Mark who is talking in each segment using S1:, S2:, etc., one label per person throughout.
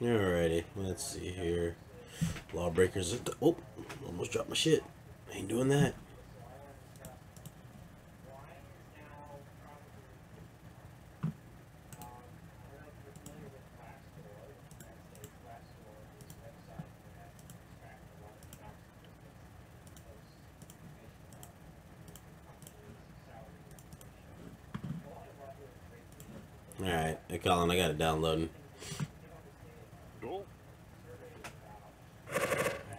S1: Alrighty, let's see here. Lawbreakers. At the, oh, almost dropped my shit. I ain't doing that. Alright, hey Colin, I got it downloading.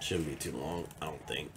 S1: Shouldn't be too long, I don't think.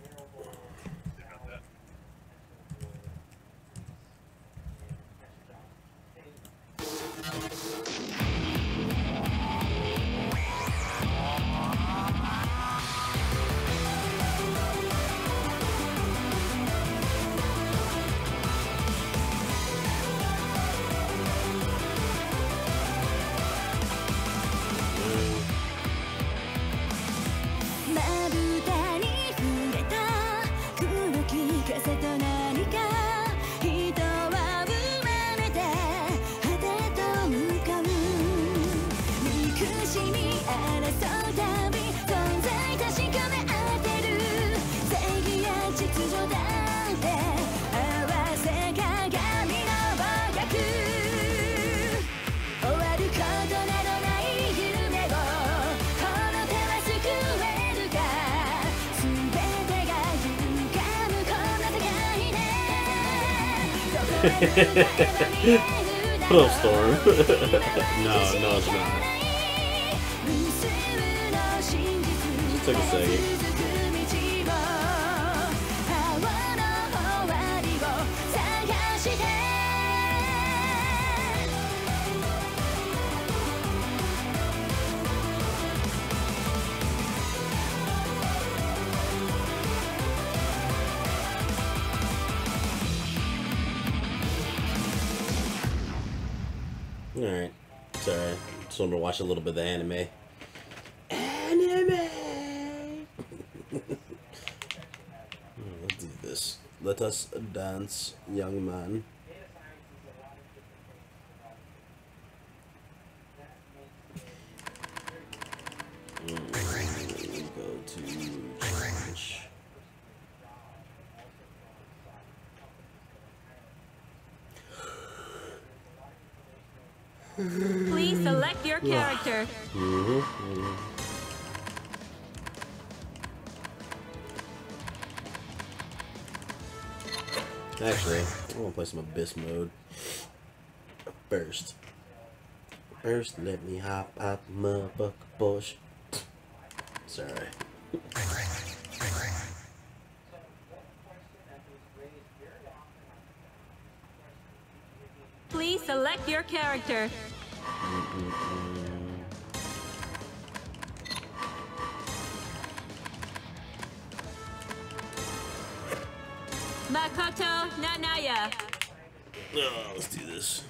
S1: Put
S2: up
S1: storm. no, no, it's not.
S2: Just
S1: took a second. Watch a little bit of the anime. Anime! Hmm, let's do this. Let us dance, young man.
S3: Please select your character. Mm-hmm.
S1: Actually, I want to play some Abyss mode. First. First, let me hop out the motherfucker bush. Sorry.
S3: Please select your character. Makoto Nanaya.
S1: Oh, let's do this.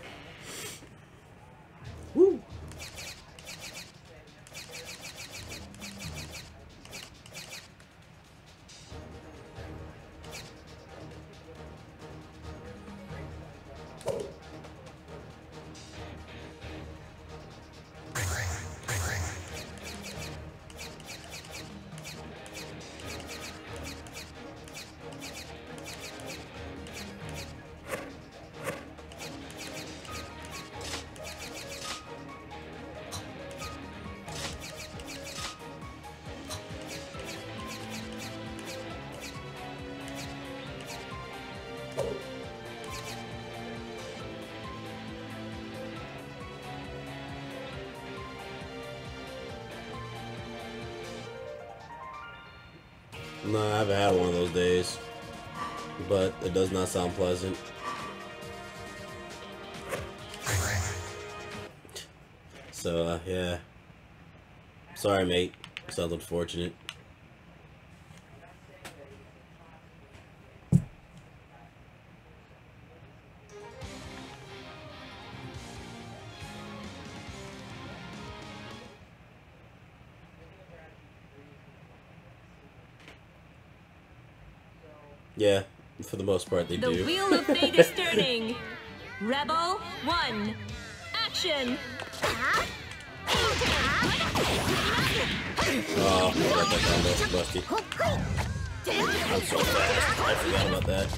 S1: No, I haven't had one of those days. But it does not sound pleasant. So, uh, yeah. Sorry, mate. Sounds unfortunate. For the most part, they
S3: The
S1: do.
S3: wheel of fate is turning. Rebel 1. Action!
S2: Oh, I got that combo. Rusty. I'm so fast. I forgot about that.!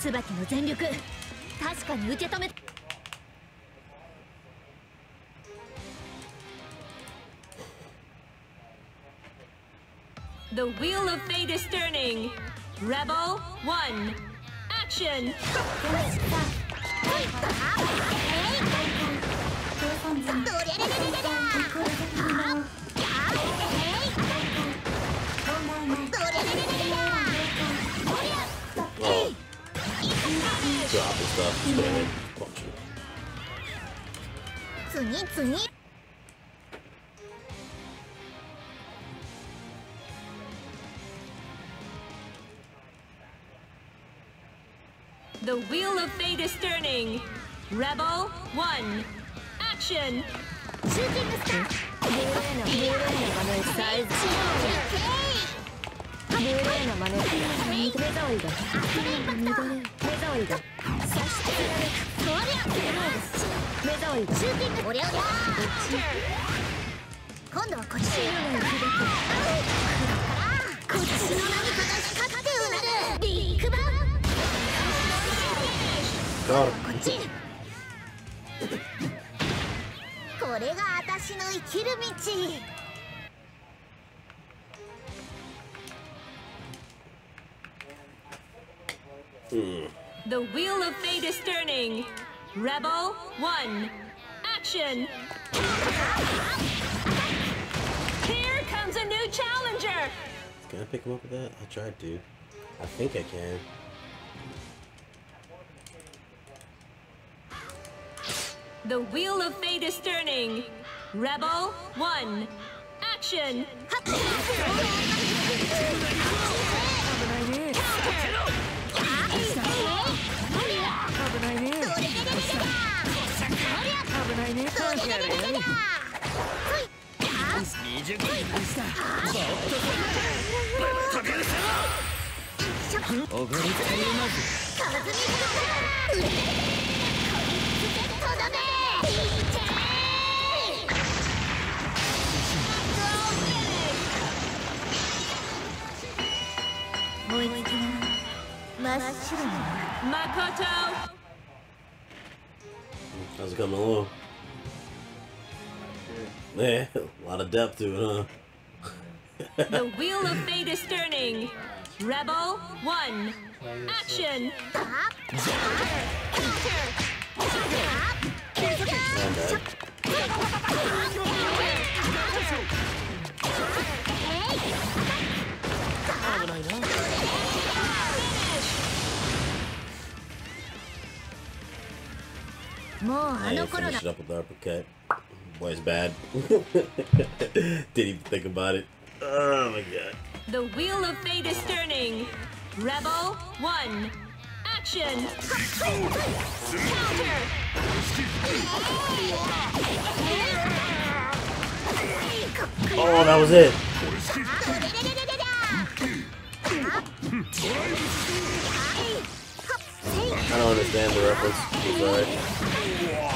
S4: 椿の全力確かに受け止め
S3: The wheel of fate is turning. Rebel 1. Action!
S2: drop and stuff, spamming, punch you.
S4: 次次サイズ。ブレーナマネ目障りだ目障りだ刺してやるそりゃ目障りだシューティングおりゃおりゃ今度はこっちこっちの何かが光ってうなるビッグバンこっちこれが私の生きる道
S2: Hmm.
S3: The wheel of fate is turning. Rebel 1. Action! Here comes a new challenger!
S2: Can I pick him up with that? I tried to. I think I can.
S3: The wheel of fate is turning. Rebel 1. Action!
S4: もう一度
S2: Yeah, a lot of depth to it, huh?
S3: the wheel of fate is turning. Rebel one, action!
S4: Finish!
S2: Up with the uppercut. Boy's bad. Didn't even think about it. Oh my god.
S3: The wheel of fate is turning. Rebel 1. Action! Counter!
S2: Oh, that was it. I don't understand the reference. I'm sorry.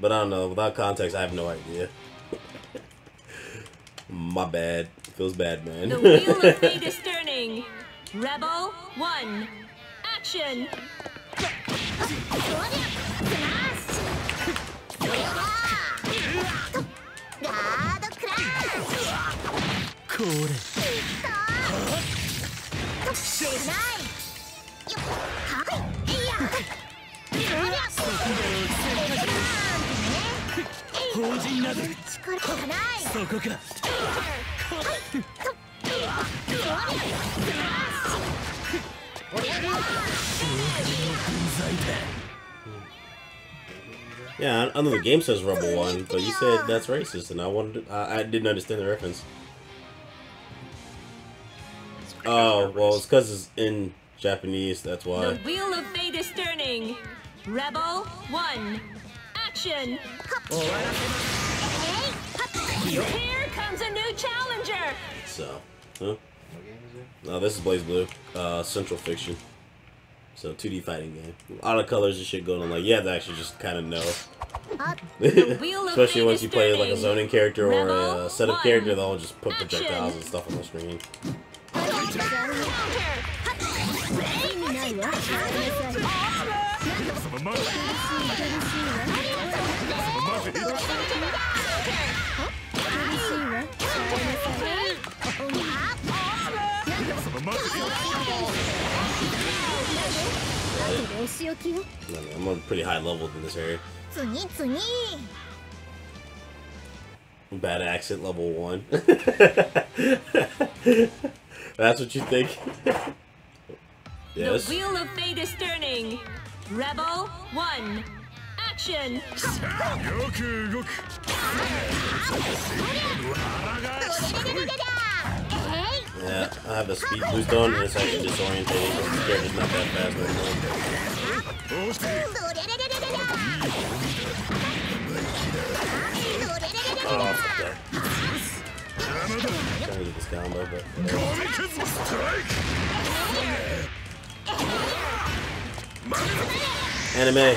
S2: But I don't know. Without context, I have no idea. My bad. Feels bad, man.
S3: The wheel of fate is turning. Rebel 1. Action!
S4: ガードクラッシュ
S5: これ
S4: ないよっはいいや
S5: 人など
S4: 力がない
S5: そこか
S2: Yeah, I, I know the game says Rebel One, but you said that's racist, and I wanted to, I, I didn't understand the reference. Oh, well, it's because it's in Japanese, that's
S3: The
S2: why.
S3: wheel of fate is turning. Rebel 1. Action. Here comes a new challenger.
S2: So, huh? No, this is BlazBlue, uh, Central Fiction. So, 2D fighting game. A lot of colors and shit going on. Like, you have to actually just kind of know. Especially once you play like a zoning character or
S3: Rebel
S2: a setup
S3: one.
S2: character, they'll just put projectiles and stuff on the screen. I'm on pretty high level in this area. Bad accent level one. That's what you think? yes.
S3: The wheel of fate is turning. Rebel 1 action!
S2: Yeah, I have a speed boost on, and it's actually disorientating because the is not that fast anymore. Oh, trying to get this but... Anime.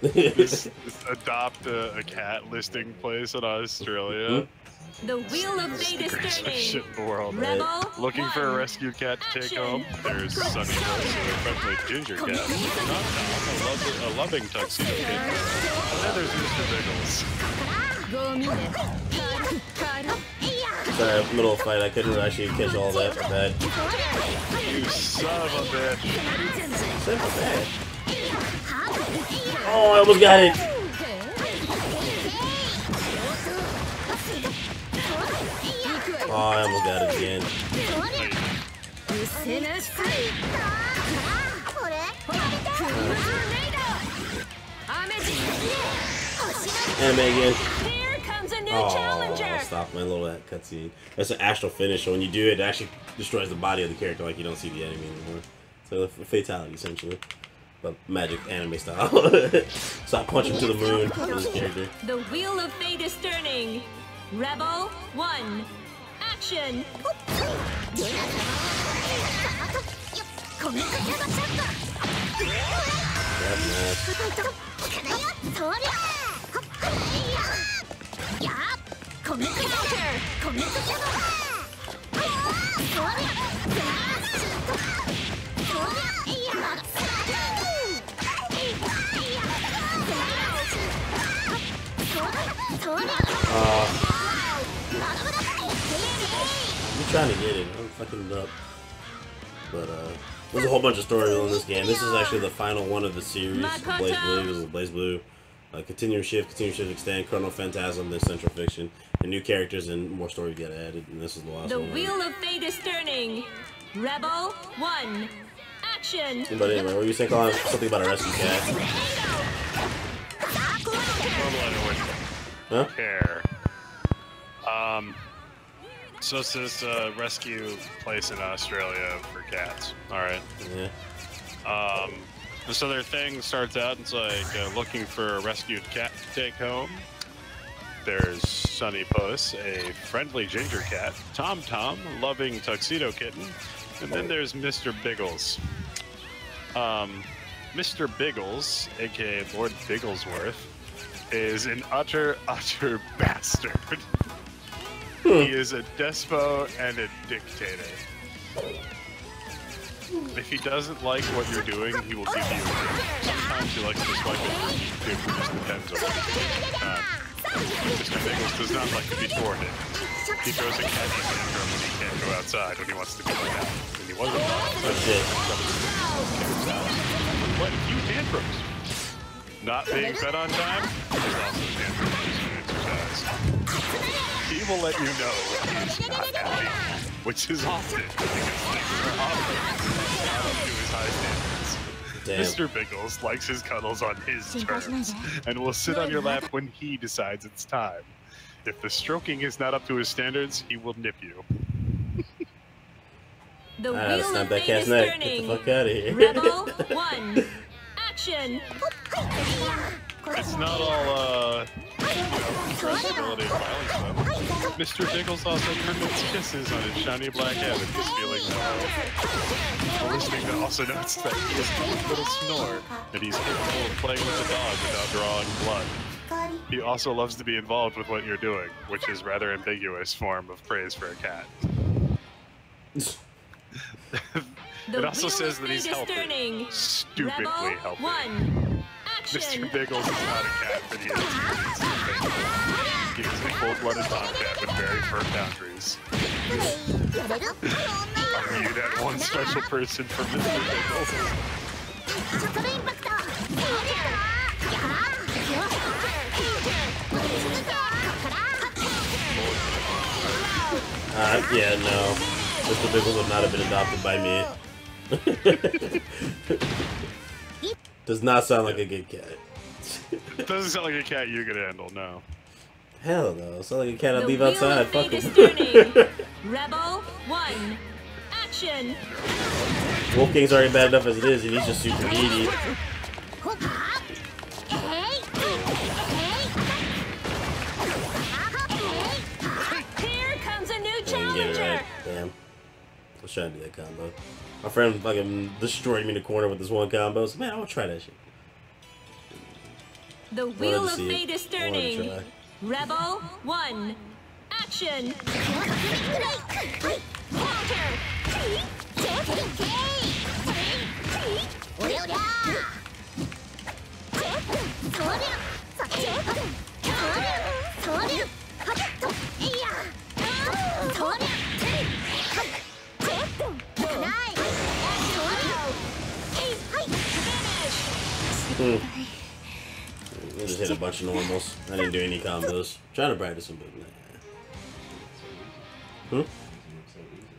S6: this, adopt a, a, cat listing place in Australia. Hmm?
S3: The wheel of fate is
S6: turning. Shit in the world.
S3: Rebel
S6: Looking one. for a rescue cat to
S3: Action.
S6: take home. There's Sunny Rose, a friendly ginger cat. Not a, lovely, a loving tuxedo cat. And then there's Mr. Biggles.
S2: Sorry, middle of fight. I couldn't actually catch all that. Bad.
S6: You son of a bitch.
S2: Son of a bitch. Oh, I almost got it. Oh, I almost got it again. Anime again. Oh, stop my little uh, cutscene. That's an astral finish. So when you do it, it actually destroys the body of the character, like you don't see the enemy anymore. So a fatality, essentially but magic anime style. so I punch him to the moon for this character.
S3: The wheel of fate is turning. Rebel 1. Action.
S4: コ
S2: Uh, I'm trying to get it. I'm fucking it up. But uh, there's a whole bunch of stories in this game. This is actually the final one of the series. BlazBlue. This is BlazBlue. Uh, Continuum Shift, Continuum Shift Extend, Chrono Phantasm, then Central Fiction, and new characters and more stories get added. And this is the last
S3: The
S2: one.
S3: The Wheel of fate is turning. Rebel 1. Action.
S2: But anyway, what were you saying, Colin? Something about a rescue cat? Huh?
S6: care. Um, so it's this uh, rescue place in Australia for cats. All right.
S2: Yeah.
S6: Um, so their thing starts out it's like uh, looking for a rescued cat to take home. There's Sunny Puss, a friendly ginger cat. Tom Tom, loving tuxedo kitten, and then there's Mr. Biggles. Um, Mr. Biggles, aka Lord Bigglesworth, is an utter, utter bastard. he is a despo and a dictator. If he doesn't like what you're doing, he will give you. Sometimes he likes to swipe it. It just depends on. Um, Mr. Nichols does not like to be thwarted. He throws a cat tantrum when he can't go outside when he wants to let out. When he wasn't
S2: Oh shit.
S6: What? You tantrums? Not being fed on time is also tantrum exercise. He will let you know he's not happy, which is often because things are often not up to his high standards.
S2: Damn.
S6: Mr. Biggles likes his cuddles on his terms and will sit on your lap when he decides it's time. If the stroking is not up to his standards, he will nip you.
S3: The
S2: Ah,
S3: wheel
S2: snap
S3: of
S2: that
S3: fate
S2: cat's
S3: is
S2: neck. Get the fuck out of here.
S3: Rebel one. Action.
S6: It's not all, uh, you know, and violence, though. Mr. Biggles also permits kisses on his shiny black head if he's feeling mellow. The listening to also notes that he is a little snore, and he's capable of playing with the dog without drawing blood. He also loves to be involved with what you're doing, which is rather ambiguous form of praise for a cat.
S3: The
S6: It also says that he's
S3: fate is
S6: healthy. Stupidly
S3: Rebel
S6: healthy.
S3: one.
S6: Mr. Biggles is not a cat, but he is He is a full-blooded bobcat with very firm boundaries. Are you that one special person for Mr. Biggles?
S2: Uh, yeah, no. Mr. Biggles would not have been adopted by me. Does not sound like a good cat.
S6: Doesn't sound like a cat you could handle, no.
S2: Hell no. Sounds like a cat I'd leave outside.
S3: of
S2: Fuck
S3: fate
S2: him.
S3: Rebel one. Action.
S2: Wolf King's already bad enough as it is, and he's just super needy.
S3: Here comes a new
S2: I didn't get it
S3: challenger.
S2: right. Damn. I was trying to do that combo. My friend fucking destroyed me in the corner with this one combo. So, man, I want to try that shit.
S3: The wheel of fate
S2: it.
S3: is
S2: I wanted to
S3: turning. Rebel one. Action.
S2: Hmm. I just hit a bunch of normals. I didn't do any combos. trying to practice them, but nah. Hmm?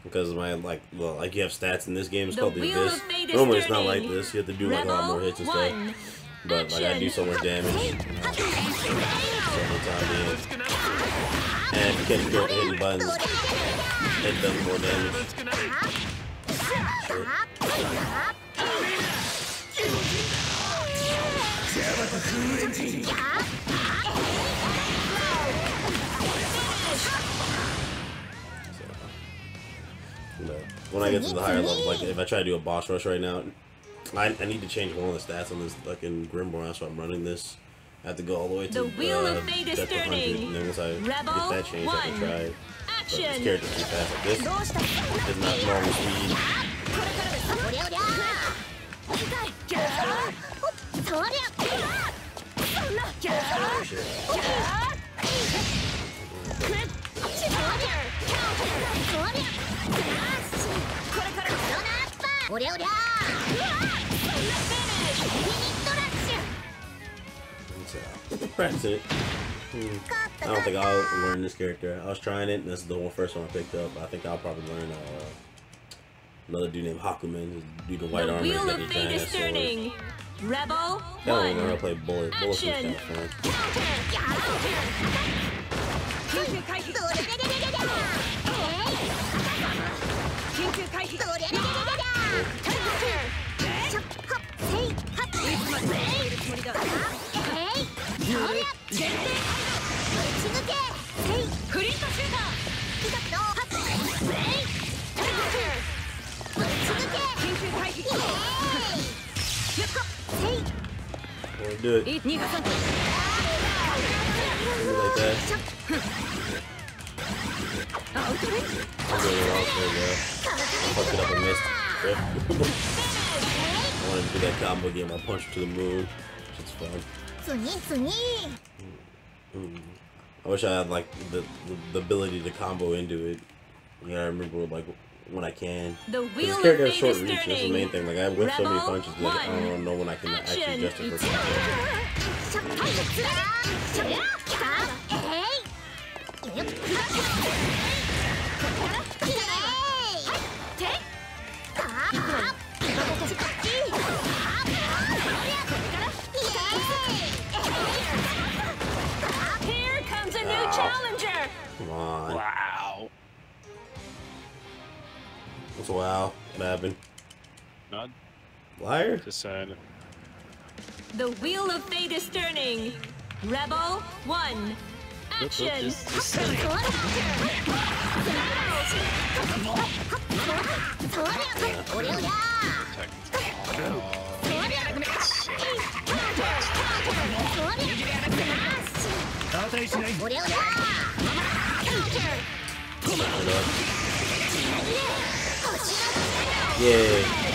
S2: Because my like well like you have stats in this game, it's
S3: The
S2: called the Abyss.
S3: of fate is
S2: Normally it's not like this. You have to do like a lot more hits and stuff.
S3: Rebel one.
S2: But like I do so much damage. You know, so the time being. And if you can't control hitting buttons, it does more damage. When I get to the higher level, like if I try to do a boss rush right now, I, I need to change one of the stats on this fucking Grimoire, so I'm running this. I have to go all the way to
S3: The wheel
S2: uh,
S3: of fate is
S2: depth of 100,
S3: turning.
S2: and then once I
S3: Rebel
S2: get that changed, I can
S3: one.
S2: try it. But this
S3: Action.
S2: character's too fast. Like this is not normal speed. Practice it. Hmm. I don't think I'll learn this character. I was trying it, and this is the one first one I picked up. I think I'll probably learn uh, another dude named Hakumen. This dude in white
S3: The
S2: armor. He's
S3: wheel of fate is
S2: ass sword.
S3: Turning. Rebel
S2: I don't even know how to
S3: one.
S2: play bullet. Bullet's kind
S3: Action.
S2: of fun. Do it. Like that. It wrong for it. I up and missed. I wanted to do that combo game. I punch to the moon. It's fun. I wish I had like the, the, the ability to combo into it. Yeah, I remember like when I can.
S3: The
S2: 'Cause
S3: wheel
S2: this character has short
S3: is
S2: reach. That's the main thing. Like I whip so many
S3: Rebel
S2: punches, like I
S3: one.
S2: don't know when I can actually
S3: Action.
S2: adjust it for What's wow? What happened?
S6: Not
S2: Liar?
S6: just saying.
S3: The wheel of fate is turning. Rebel one. Action.
S6: Just, just
S2: yeah.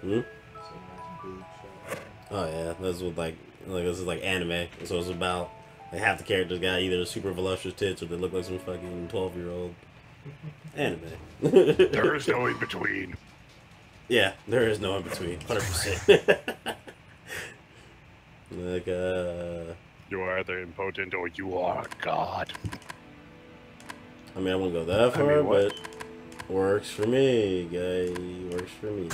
S2: Hmm? Oh yeah, this was like like this is like anime. So it's about like half the characters got either super voluptuous tits or they look like some fucking twelve year old. Anime.
S6: There is no in between.
S2: yeah, there is no in between. Hundred percent. Like uh,
S6: You are either impotent or you are god.
S2: I mean I won't go that
S6: I
S2: far,
S6: mean,
S2: but works for me, guy. Works for me.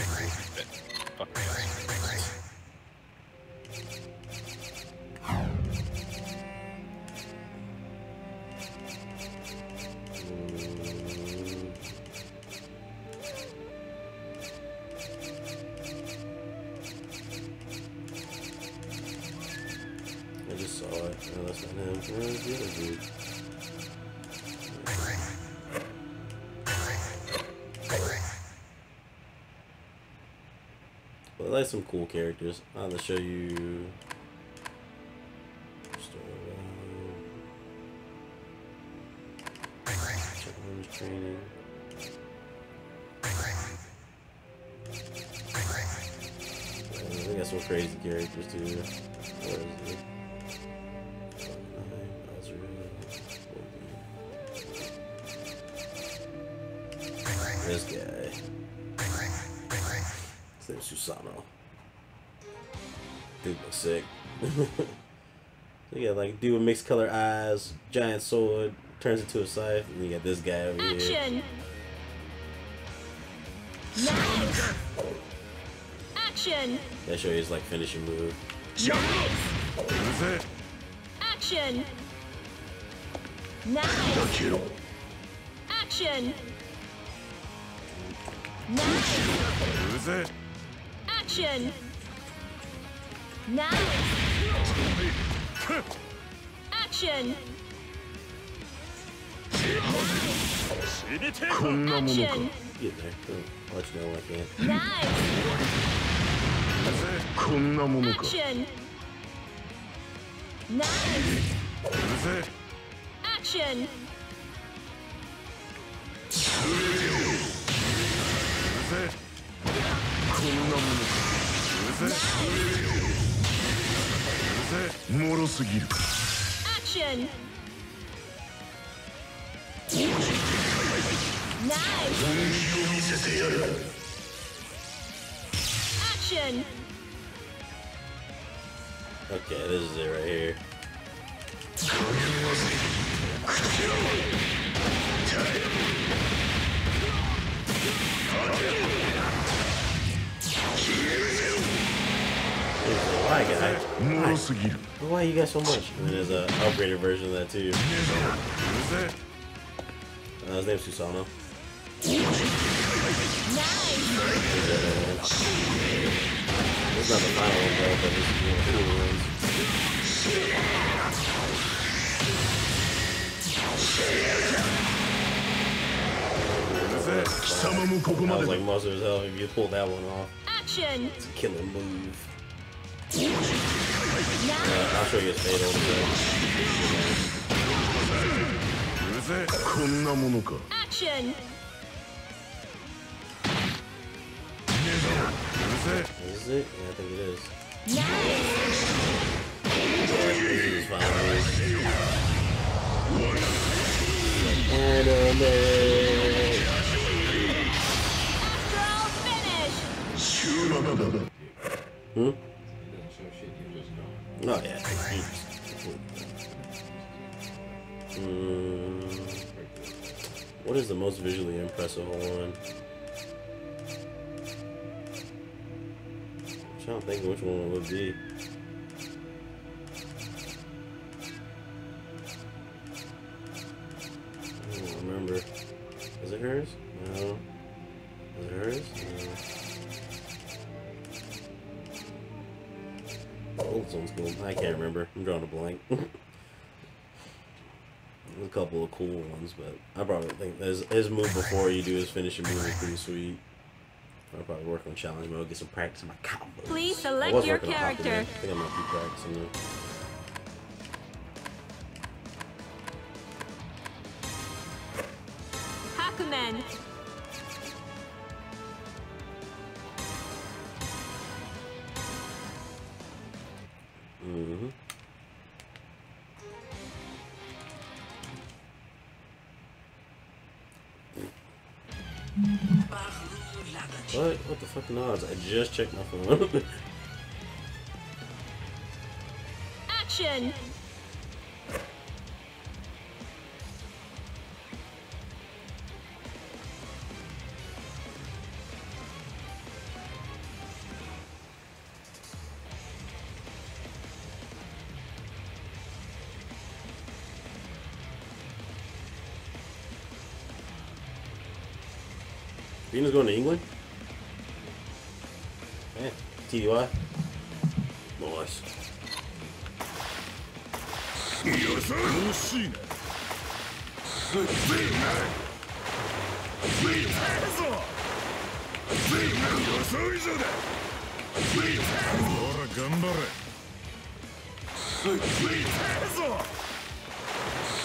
S2: I'm gonna show you. Training. Got some crazy characters too. color eyes, giant sword, turns into a scythe, and you got this guy over
S3: Action. here. Nice. Action!
S2: That show is like finishing move.
S5: Jump! Is it!
S3: Action! Nice!
S5: Got you.
S3: Action! Nice!
S5: Use it!
S3: Action! Nice! Action!
S5: こんなものか。
S2: いいね、うん、
S3: ナ
S5: こんなものか。
S3: ナイ
S5: スア
S3: ク
S5: ションこんなものか。もろすぎる
S3: action! Nice! Action!
S2: Okay, this is it right here. Why, guy? Why? You guys so much? And there's an upgraded version of that, too. Uh, his name's Susano. It's not the final one, though, but of the ones. That was like most as hell. if you pull that one off.
S3: Action!
S2: It's a killing move. Uh, I'll show you his fatal. So.
S7: うぜこんなものか
S3: Action!
S7: うぜ
S2: Is it? Yeah, I think it is. Yeah, this is his final move. Anime.
S3: Astral finish!
S7: 修羅だだ
S2: Hmm? Oh yeah. Hmm. What is the most visually impressive one? I'm trying to think which one it would be. I don't remember. Is it hers? No. Old one's cool. I can't remember. I'm drawing a blank. A couple of cool ones, but I probably think his, his move before you do his finishing move is pretty sweet. I'll probably work on challenge mode, get some practice in my combos.
S3: Please
S2: I
S3: select your
S2: working on Hakumen.
S3: character.
S2: I think I might be practicing though. Fucking odds? I just checked my phone.
S3: Action!
S2: Venus going to England? ね。TDY ボイス
S7: よさ。惜しいねすっげえねすげえぞすげえ予想以上だすげえほら頑張れすげえぞ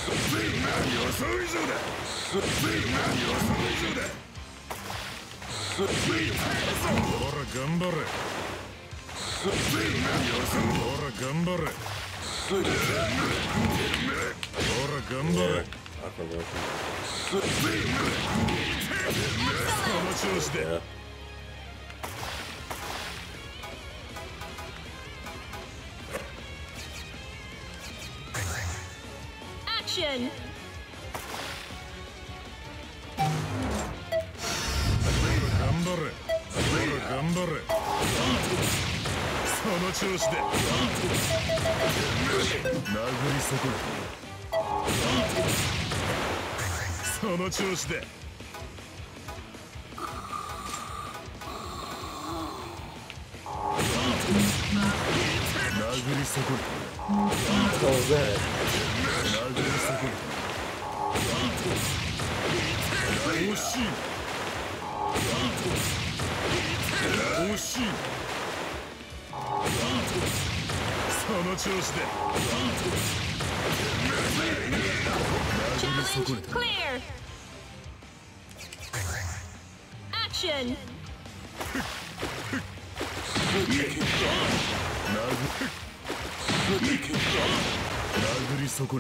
S7: すげえ予想以上だすげえ予想以上だ頑張れついな予想ほら頑張れほら頑張れ
S2: Aqua Russian.
S7: その調子で
S2: Yeah.
S3: Action!
S7: の調子で殴り損ね
S2: What was that?
S7: 殴り損ね惜しい惜しいその調子で
S3: Challenge clear! Action!
S7: 殴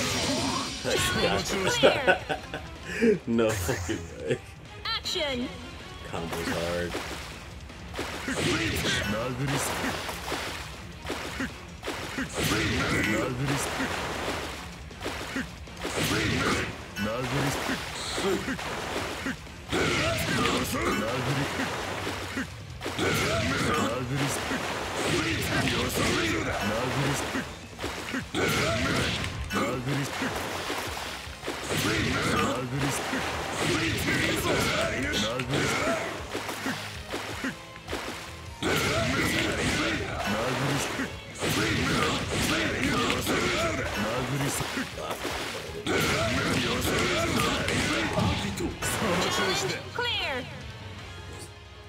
S2: no fucking way.
S3: Action!
S2: Combo's hard.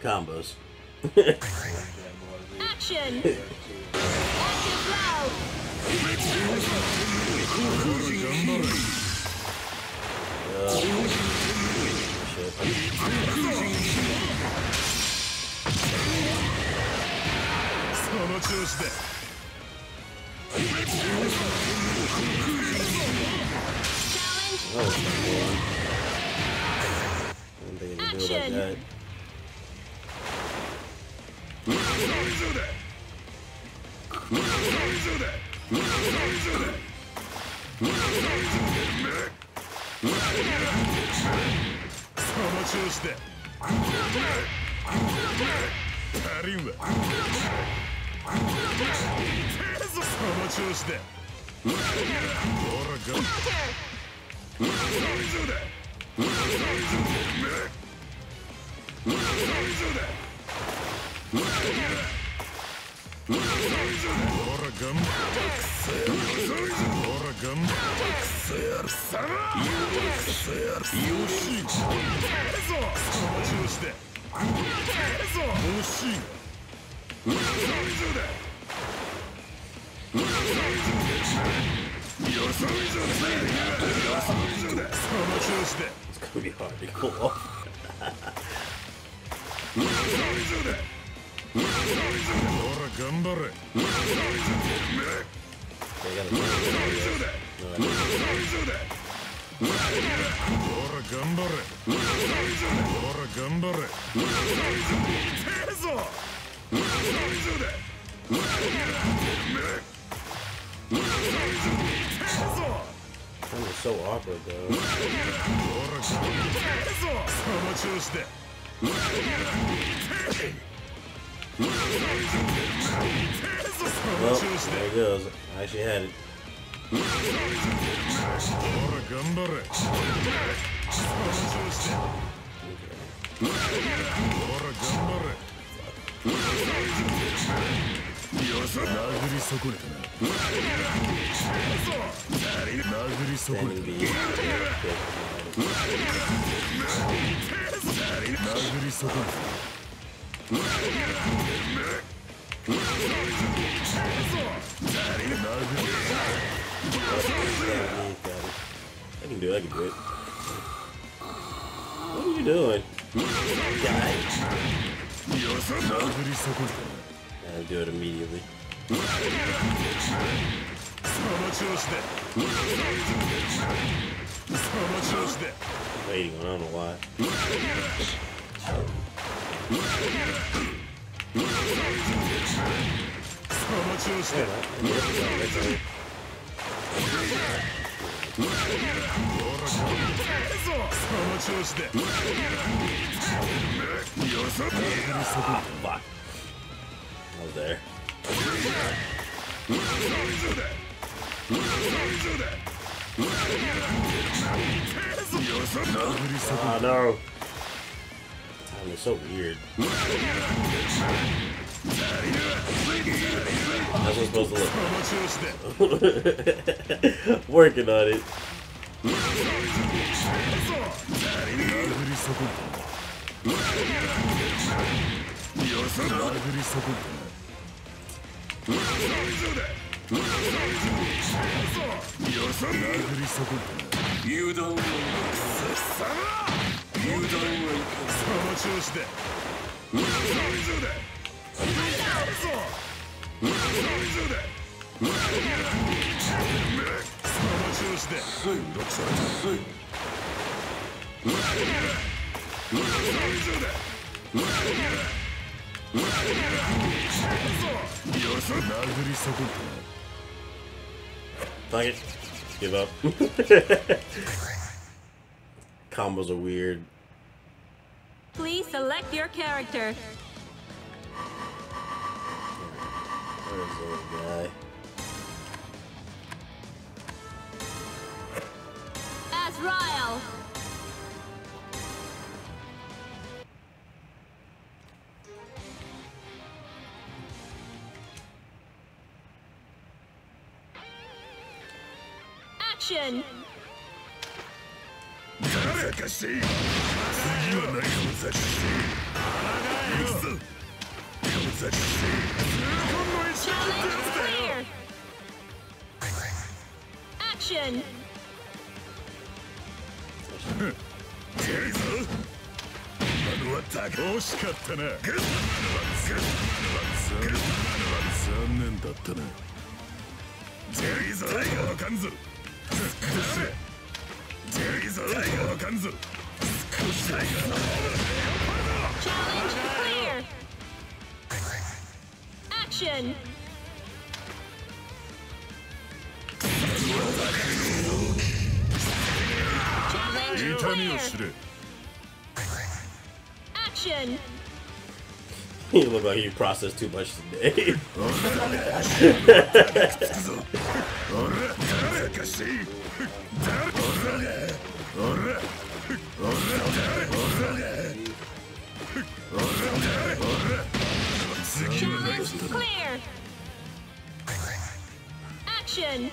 S2: Combos.
S3: Action. Active loud.
S7: その調子だほら
S3: ン
S7: 最上だだ頑張れ頑張れその調
S2: Well, there it goes. I actually had it.
S7: Okay. 殴り損ねたな殴り損ねた殴り損ねた
S2: I can do it, I can do it. What are you doing?
S7: Die.
S2: I'll do it immediately.
S7: I'm
S2: waiting on, I don't know why.
S7: その調子で
S2: Yeah, I did it.
S7: その調子で
S2: Fuck. I was there.
S7: 殴り損ね
S2: Oh no. It's so weird. That's supposed to look. Working on it. Give Gib. Combos are weird.
S3: Please select your character.
S2: Where's little guy?
S3: Action!
S7: 誰かし次は何かをザクし行くぞザクしこの石が切ってやつだよ
S3: Clear! Action!
S7: 強いぞ今のは高惜しかったなグッグッグッ残念だったな強いぞタイガーの感ぞ少し強いぞタイガーの感ぞ少しタイガーの
S3: Challenge clear! Action!
S7: Challenge clear!
S3: Action!
S2: You look like you processed too much today.
S3: Challenge clear. Action.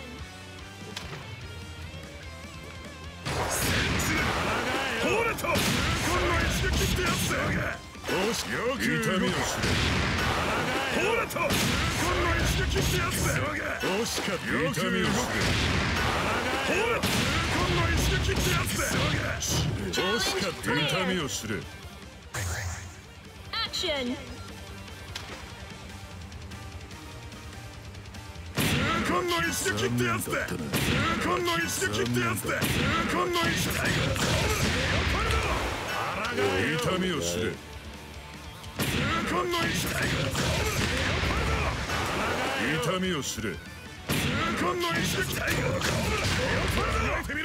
S7: よく痛みを知れほらとこんな一撃ってやつだ惜しかった痛みを知れほら痛みを知れ。
S3: ア
S7: クション痛恨の一撃ってやつ痛恨の一撃ってやつ痛恨の一撃痛みを知れ。痛恨の一撃痛みを知れ。痛恨の一撃痛恨の一撃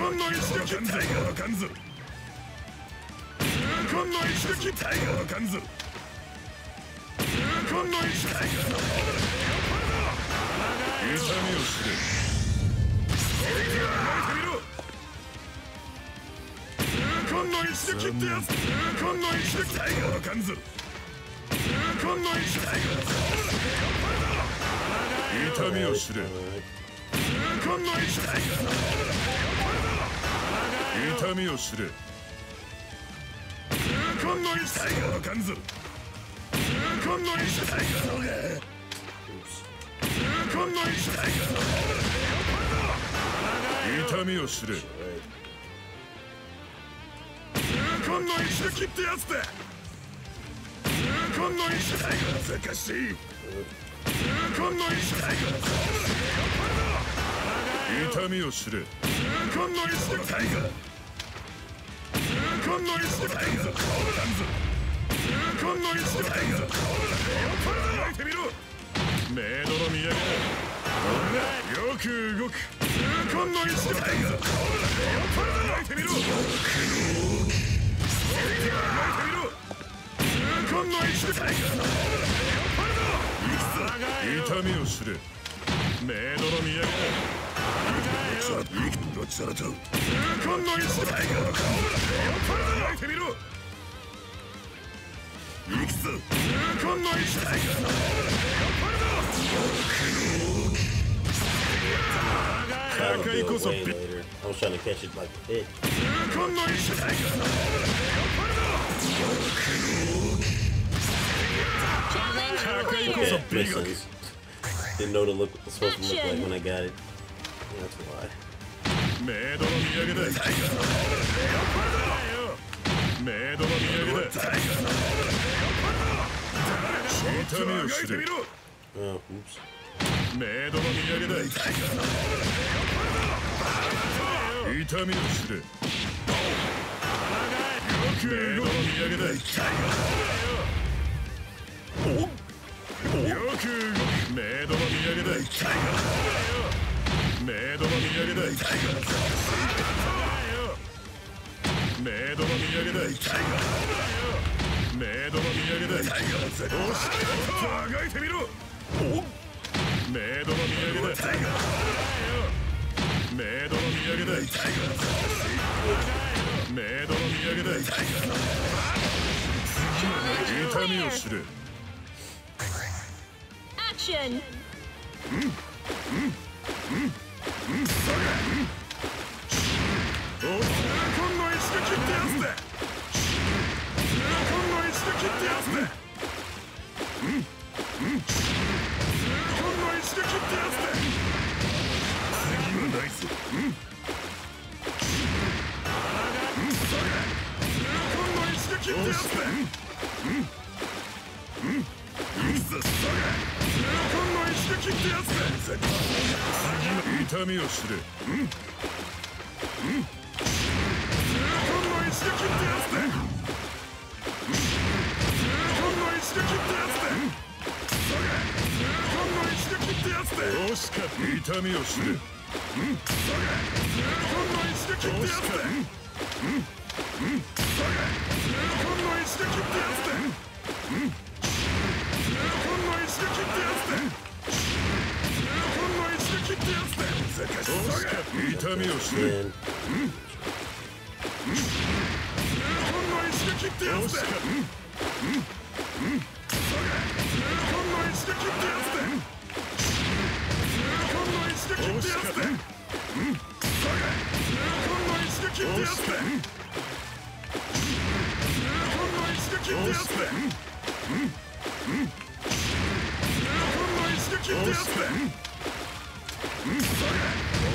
S7: 間の一撃。タイガーの痛恨の一撃。タイガーの痛恨の一撃。タイガーの痛みを知れてみろ痛恨の一撃。ってやつ痛恨の一撃。タイガーの痛恨の一撃。タイガーの痛みを知れ痛恨の一撃。タイガーの痛みを知れこんな一撃タイガーの感ずこんな一撃タイガーのがこんな一撃タイガーの痛みを知れこんな一撃ってやつだこんな一撃タイガー難しいこんな一撃タイガー痛みを知れこんな一撃タ イガーこんな一撃タイガーこんな一撃タイガー考えてみろメイドの土産だほらよく動くこんな一撃タイガー考えてみろ考えてみろこんな一撃タイガー痛みを知れメイドの土産だ
S2: I was trying to catch it head. Didn't know to look was supposed to look like when I got it.
S7: メイドの土産だメイドの土産だ痛みを知れメイドの土産だ痛みを知れよくメイドの土産だよく動くメイドの土産だメイドの土産だ。痛いメイドの土産だ。痛いメイドの土産だ。痛いおしゃれがいてみろ。メイドの土産だ。痛いメイドの土産だ。痛いメイドの土産だ。痛い痛みを知れ。アクションうん。うん。うん。うんいくぞそれスラコンの一撃ってやつだ次の 痛みを知れ。痛みを知れうん。それスラコンの一撃ってやつだうん。うん。それスラコンの一撃ってやつだうん。痛みをしない。Oscar!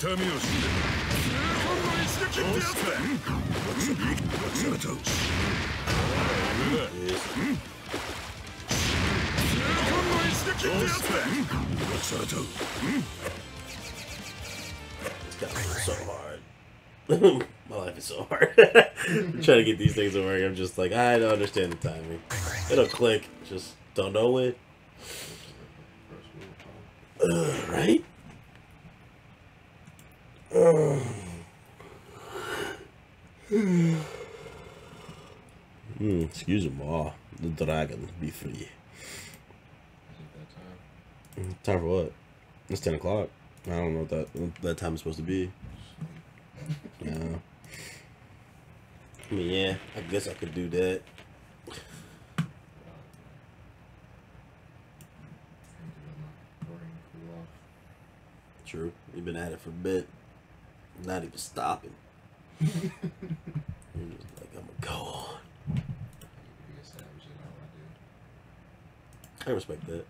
S7: 痛みを知れほんの一撃ってやつだわされた上だ
S2: Yes.
S7: ほんの一撃ってやつだわされた
S2: It's got me so hard. My life is so hard. trying to get these things to work. I'm just like, I don't understand the timing. It'll click. Just don't know it. Uh, right? Hmm, excuse me, ah, the dragon be free. Time for what? It's 10 o'clock. I don't know what that what that time is supposed to be. Yeah. I mean, yeah, I guess I could do that. True. You've been at it for a bit. Not even stopping. You're just like, I'm gonna go on. I respect that.